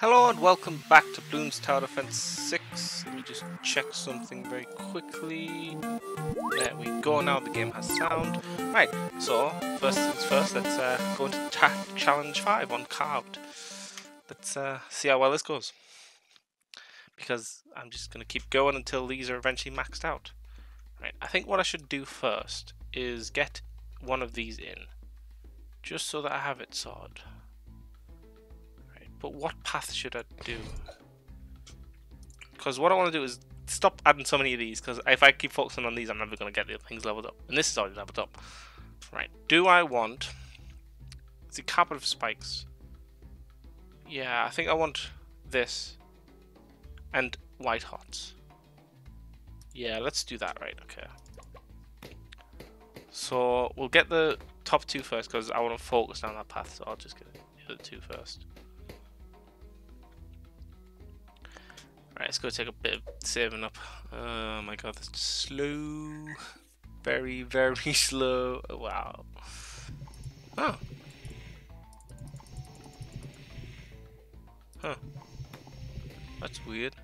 Hello and welcome back to Bloons Tower Defense 6. Let me just check something very quickly. There we go, now the game has sound. Right, so first things first, let's uh, go into Challenge 5 on Carved. Let's uh, see how well this goes. Because I'm just going to keep going until these are eventually maxed out. Right, I think what I should do first is get one of these in. Just so that I have it sorted. But what path should I do? Because what I want to do is stop adding so many of these, because if I keep focusing on these, I'm never going to get the things leveled up. And this is already leveled up. Right, do I want the carpet of spikes? Yeah, I think I want this and white hots. Yeah, let's do that, right, okay. So we'll get the top two first because I want to focus on that path, so I'll just get the two first. Right, let's go take a bit of saving up. Oh my god, that's slow. Very, very slow. Oh, wow. Oh. Huh. That's weird.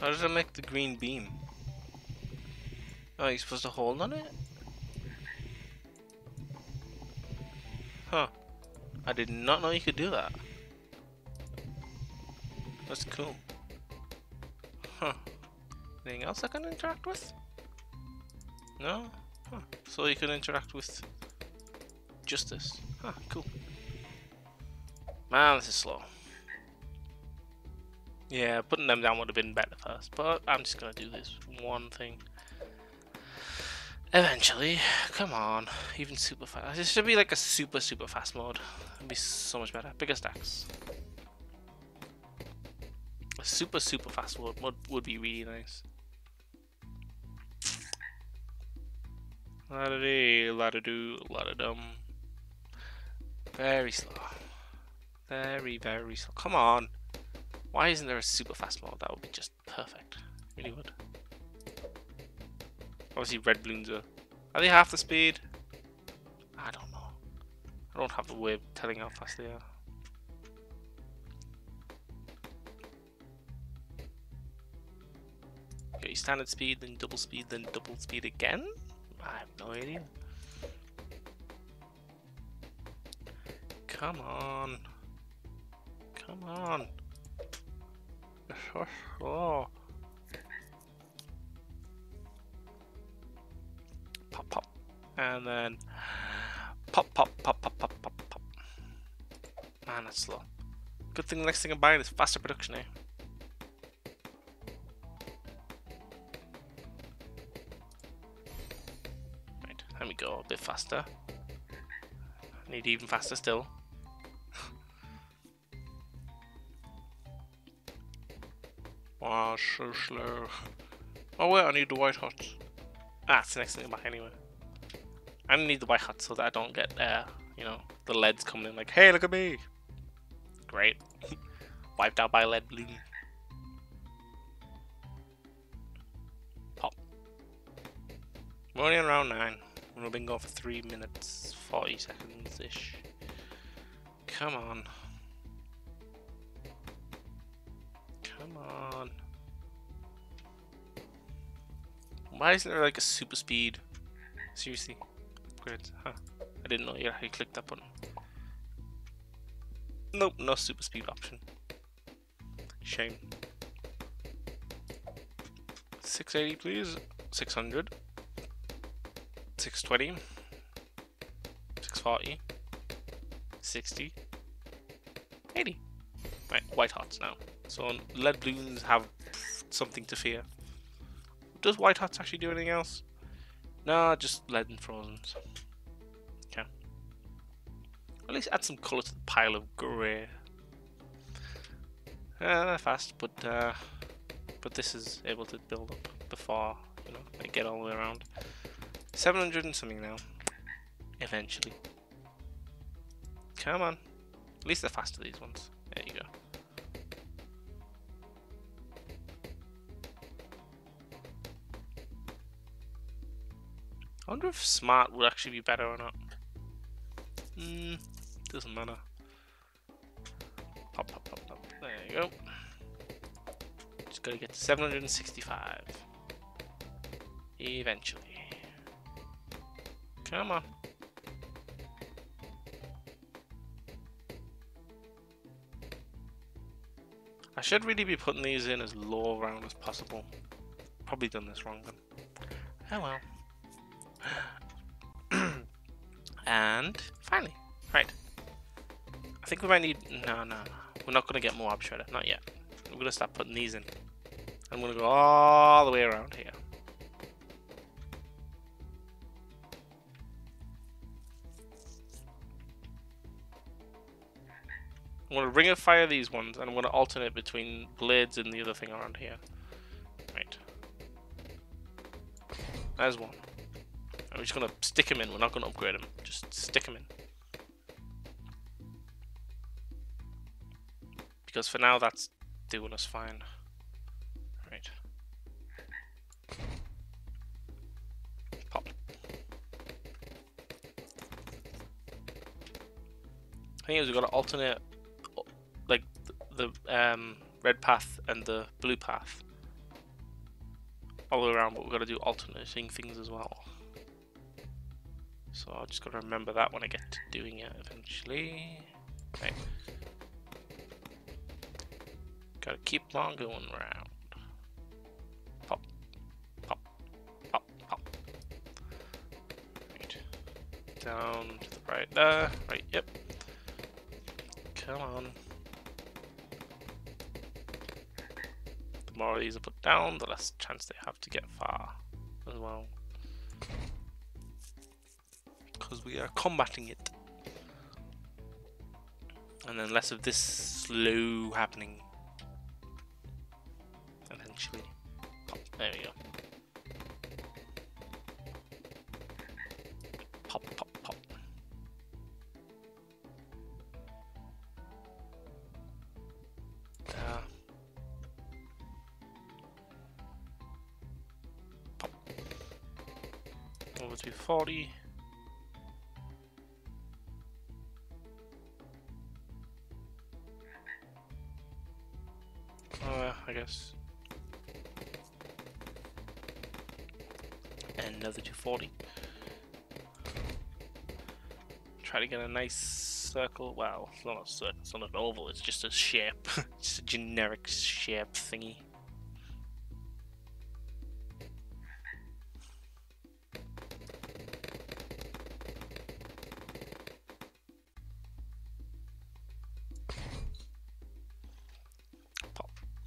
How does it make the green beam? Oh, you're supposed to hold on it? Huh. I did not know you could do that. That's cool. Huh. Anything else I can interact with? No? Huh. So you can interact with just this. Huh, cool. Man, this is slow. Yeah, putting them down would have been better first, but I'm just gonna do this one thing. Eventually, come on, even super fast. This should be like a super, super fast mode. It'd be so much better. Bigger stacks. A super, super fast mode would, would be really nice. La da dee, la da do, la da dum. Very slow. Very, very slow. Come on. Why isn't there a super fast mode? That would be just perfect. Really would. Obviously red balloons are... Are they half the speed? I don't know. I don't have the way of telling how fast they are. Okay, standard speed, then double speed, then double speed again? I have no idea. Come on. Come on. So and then pop, pop, pop, pop, pop, pop, pop. Man, that's slow. Good thing the next thing I'm buying is faster production, eh? Right, let me go a bit faster. I need even faster still. wow, so slow. Oh wait, I need the white hots. Ah, it's the next thing I'm buying anyway. I need the white hots so that I don't get, uh, you know, the leads coming in like, hey, look at me. Great. Wiped out by lead balloon. Pop. We're only on round 9. We've been going for 3 minutes, 40 seconds-ish. Come on. Come on. Why isn't there like a super speed? Seriously Huh. I didn't know you actually clicked that button. Nope, no super speed option. Shame. 680 please. 600. 620. 640. 60. 80. Right, white hots now. So lead balloons have something to fear. Does white hots actually do anything else? No, just lead and frozens. Okay. At least add some colour to the pile of grey. Uh, they're fast, but uh, but this is able to build up before you know they get all the way around. 700 and something now. Eventually. Come on. At least they're faster these ones. I wonder if smart would actually be better or not. Hmm, doesn't matter. Pop, pop, pop, pop. There you go. Just gotta get to 765. Eventually. Come on. I should really be putting these in as low round as possible. Probably done this wrong then. Oh well. And finally, right. I think we might need. No, no. We're not gonna get more Moab Shredder. Not yet. We're gonna start putting these in. I'm gonna go all the way around here. I'm to ring of fire these ones, and I'm to alternate between blades and the other thing around here. Right. There's one. I'm just going to stick him in. We're not going to upgrade him. Just stick him in. Because for now, that's doing us fine. Right. Pop. thing is, we've got to alternate like the um, red path and the blue path all the way around, but we've got to do alternating things as well. So I've just got to remember that when I get to doing it eventually. Right. Gotta keep on going around. Pop, pop, pop, pop. Right. Down to the right there. Right, yep. Come on. The more of these are put down, the less chance they have to get far as well. Because we are combating it. And then less of this slow happening. Eventually. Oh, there we go. Pop, pop, pop. Over to 40. 240. Try to get a nice circle. Well, it's not a circle, it's not an oval, it's just a shape. just a generic shape thingy.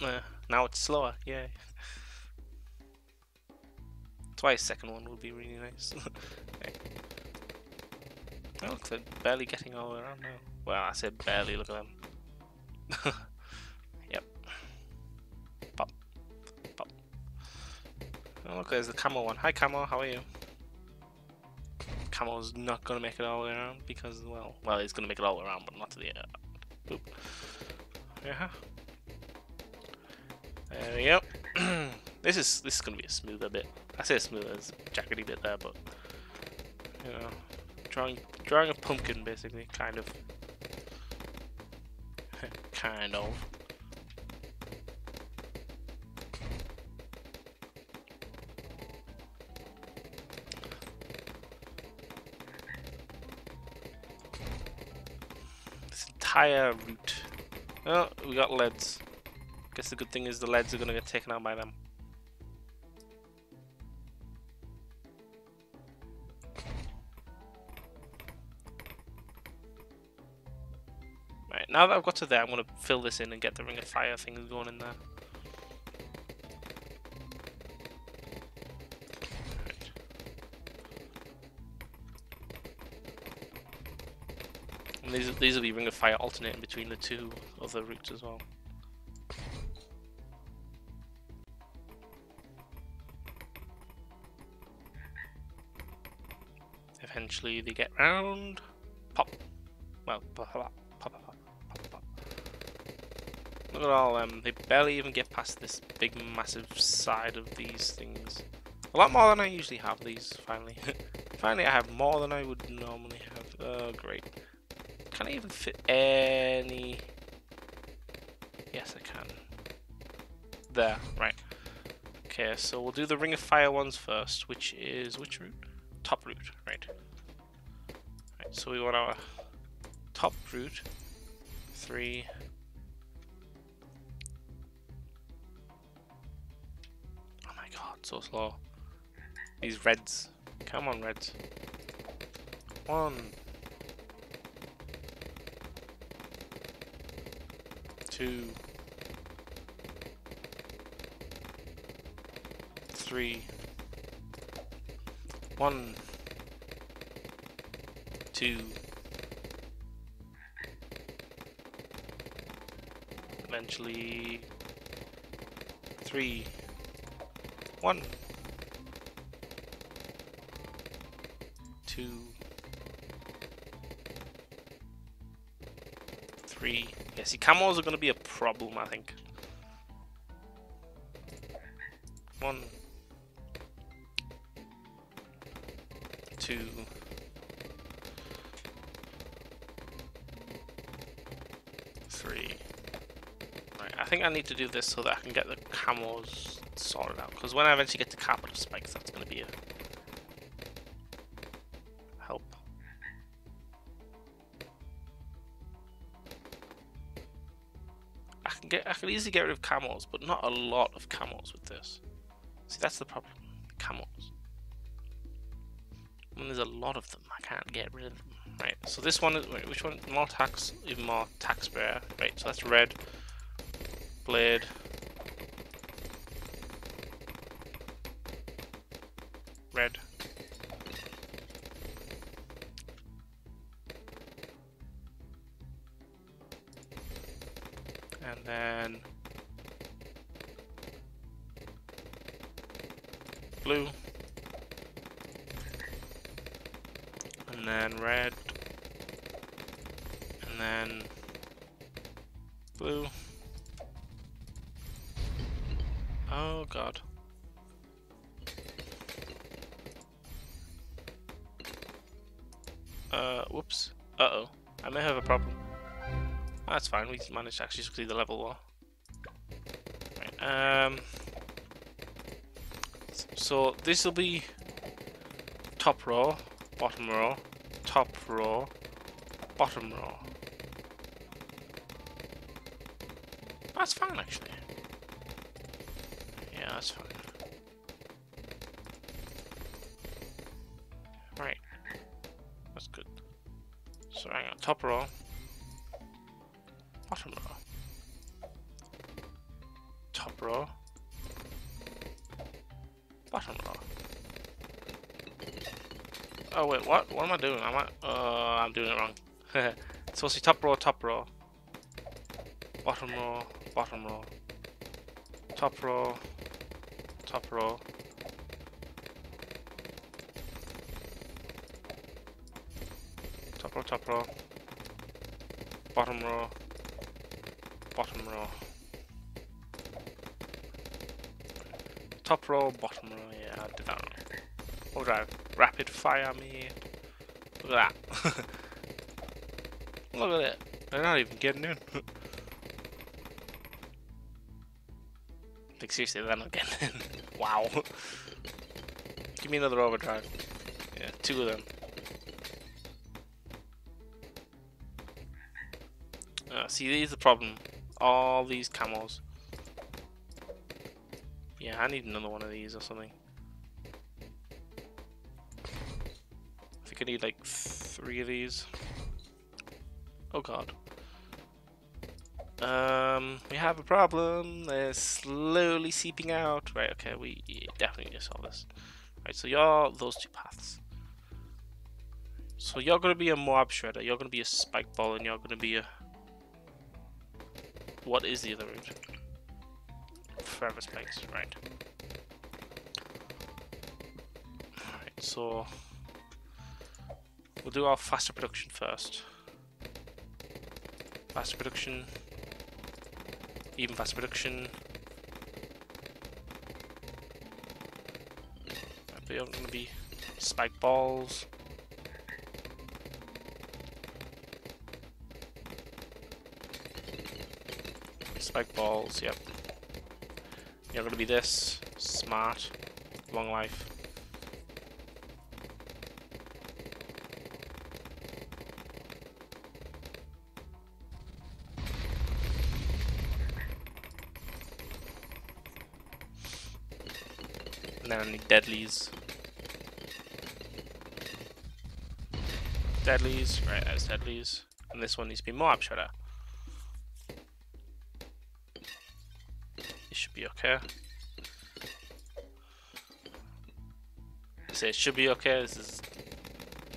Uh, now it's slower, yeah. That's why a second one would be really nice. okay. That looks like barely getting all the way around now. Well, I said barely, look at them. yep. Pop. Pop. Oh, look, there's the camo one. Hi, camo, how are you? Camo's not gonna make it all the way around because, well, well, he's gonna make it all the way around, but not to the. Uh, boop. Yeah. There we go. This is this is gonna be a smoother bit. I say smooth as a jaggedy bit there, but you know, drawing drawing a pumpkin basically, kind of, kind of. This entire route. Oh, we got leads. Guess the good thing is the leads are going to get taken out by them. Now that I've got to there, I'm going to fill this in and get the Ring of Fire things going in there. And these, these will be Ring of Fire alternating between the two other routes as well. eventually they get round, pop, well, pop, pop, At all them, they barely even get past this big massive side of these things. A lot more than I usually have these, finally. finally I have more than I would normally have. Oh, great. Can I even fit any... Yes, I can. There, right. Okay, so we'll do the Ring of Fire ones first, which is... which route? Top route, right. Right, so we want our top route. Three... So slow. These reds. Come on, reds. One. Two. Three. One. Two. Eventually. Three. One. Two. Three. Yeah, see, camos are going to be a problem, I think. One. Two. Three. Right, I think I need to do this so that I can get the camos sorted out. Because when I eventually get to carpet of spikes, that's going to be a help. I can get I can easily get rid of camos, but not a lot of camos with this. See that's the problem. Camos. When there's a lot of them, I can't get rid of them. Right, so this one is wait, which one? More tacks, even more tack sprayer. Right, so that's red. Blade. Blue. And then red. And then blue. Oh god. Uh whoops. Uh-oh. I may have a problem. That's fine, we managed to actually succeed the level well. Right, um, so this will be top row, bottom row, top row, bottom row. That's fine actually. Yeah, that's fine. Right. That's good. So hang on, top row. Bottom row. Top row. Oh wait, what? What am I doing? Am I? Uh, I'm doing it wrong. it's supposed to be top row, top row. Bottom row, bottom row. Top row, top row. Top row, top row. Bottom row, bottom row. Top row, bottom row, yeah, I did that wrong. Overdrive. Rapid fire me. Look at that. Look at it. They're not even getting in. like seriously, they're not getting in. wow. Give me another overdrive. Yeah, two of them. Uh, see, this is the problem all these camos. Yeah, I need another one of these or something. Need like three of these. Oh god. Um, we have a problem. They're slowly seeping out. Right, okay, we definitely need to solve this. Right, so you're those two paths. So you're going to be a Moab Shredder, you're going to be a Spike Ball, and you're going to be a what is the other route? Forever Spikes, right. Alright, so We'll do our faster production first. Faster production. Even faster production. They're going to be spike balls. Spike balls, yep. You're going to be this. Smart. Long life. Need deadlies. Deadlies, right, that's deadlies. And this one needs to be Moab Shredder. It should be okay. Say it should be okay, this is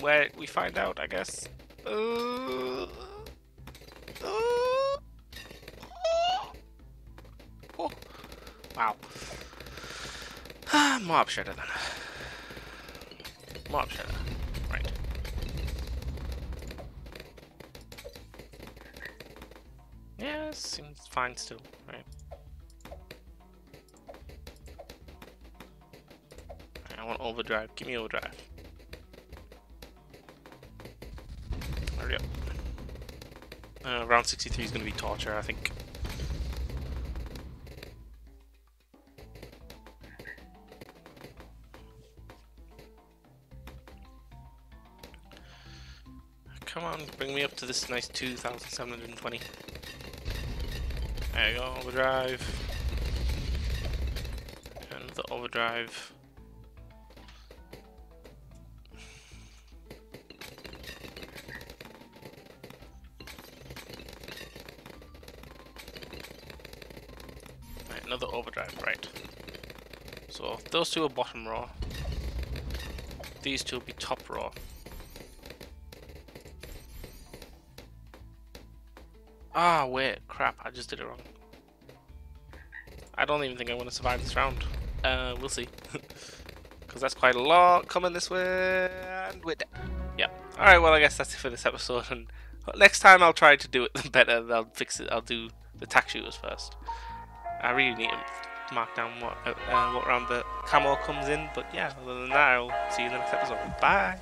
where we find out, I guess. Uh, Moab Shredder then. Moab Shredder. Right. Yeah, seems fine still, right? I want overdrive. Give me overdrive. Hurry up. Uh, round 63 is going to be torture, I think. To this nice 2,720. There you go, overdrive. And the overdrive. Right, another overdrive, right. So those two are bottom row. These two will be top row. Ah, wait, crap, I just did it wrong. I don't even think I'm going to survive this round. Uh, we'll see. Because that's quite a lot coming this way, and we're dead. Yeah. Alright, well, I guess that's it for this episode, and next time I'll try to do it better. I'll fix it. I'll do the tack shooters first. I really need to mark down what, uh, uh, what round the camo comes in, but yeah, other than that, I'll see you in the next episode. Bye!